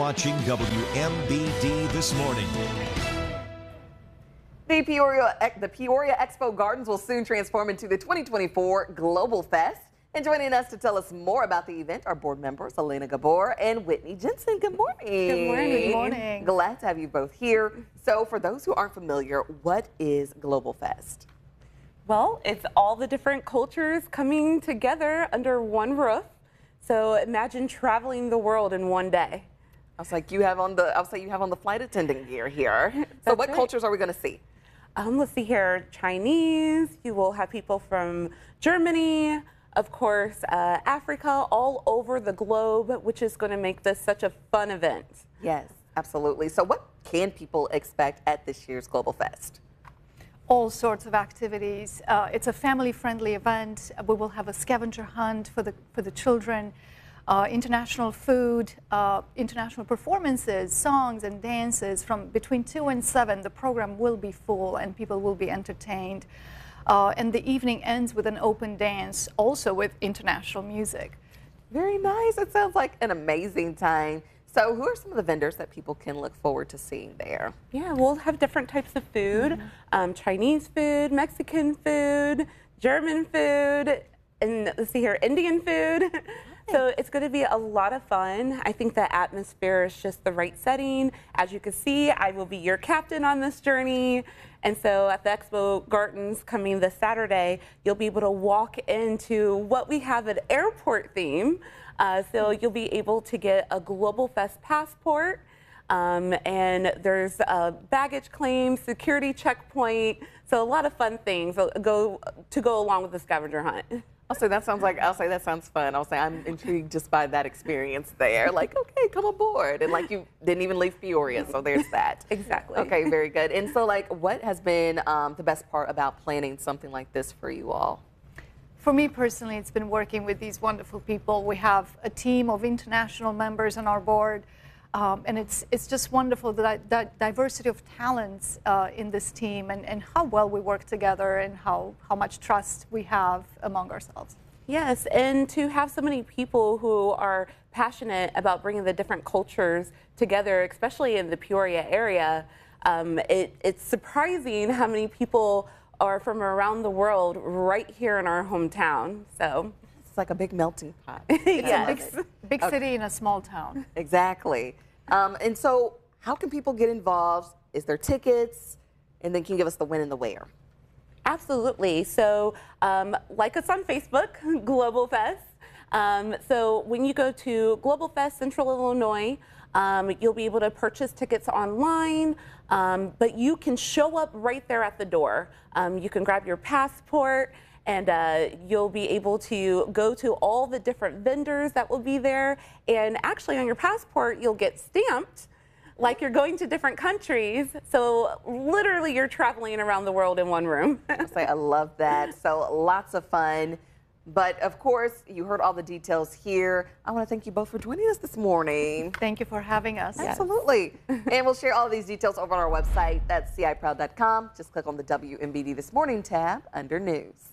watching WMBD This Morning. The Peoria, the Peoria Expo Gardens will soon transform into the 2024 Global Fest. And joining us to tell us more about the event are board members Elena Gabor and Whitney Jensen. Good morning. Good morning. Good morning. Glad to have you both here. So, for those who aren't familiar, what is Global Fest? Well, it's all the different cultures coming together under one roof. So imagine traveling the world in one day. I was like, you have on the, I was like, you have on the flight attendant gear here. so what right. cultures are we going to see? Um, let's see here, Chinese. You will have people from Germany, of course, uh, Africa, all over the globe, which is going to make this such a fun event. Yes, absolutely. So what can people expect at this year's Global Fest? all sorts of activities. Uh, it's a family-friendly event. We will have a scavenger hunt for the, for the children, uh, international food, uh, international performances, songs and dances from between 2 and 7. The program will be full and people will be entertained. Uh, and the evening ends with an open dance, also with international music. Very nice. It sounds like an amazing time. So, who are some of the vendors that people can look forward to seeing there? Yeah, we'll have different types of food mm -hmm. um, Chinese food, Mexican food, German food, and let's see here, Indian food. So it's going to be a lot of fun. I think the atmosphere is just the right setting. As you can see, I will be your captain on this journey. And so at the Expo Gardens coming this Saturday, you'll be able to walk into what we have an airport theme. Uh, so you'll be able to get a Global Fest passport. Um, and there's a baggage claim, security checkpoint, so a lot of fun things go to go along with the scavenger hunt. I'll say that sounds like I'll say that sounds fun. I'll say I'm intrigued just by that experience there. Like, okay, come aboard, and like you didn't even leave Peoria, so there's that. exactly. Okay, very good. And so, like, what has been um, the best part about planning something like this for you all? For me personally, it's been working with these wonderful people. We have a team of international members on our board. Um, and it's, it's just wonderful that, that diversity of talents uh, in this team and, and how well we work together and how, how much trust we have among ourselves. Yes, and to have so many people who are passionate about bringing the different cultures together, especially in the Peoria area, um, it, it's surprising how many people are from around the world right here in our hometown. So it's like a big melting pot. yes. Big, big okay. city in a small town. Exactly. Um, and so how can people get involved? Is there tickets? And then can you give us the when and the where? Absolutely. So um, like us on Facebook, Global Fest. Um, so when you go to Global Fest Central Illinois, um, you'll be able to purchase tickets online, um, but you can show up right there at the door. Um, you can grab your passport and uh, you'll be able to go to all the different vendors that will be there. And actually on your passport, you'll get stamped like you're going to different countries. So literally you're traveling around the world in one room. I love that. So lots of fun. But of course, you heard all the details here. I want to thank you both for joining us this morning. Thank you for having us. Absolutely. and we'll share all these details over on our website. That's ciproud.com. Just click on the WMBD This Morning tab under News.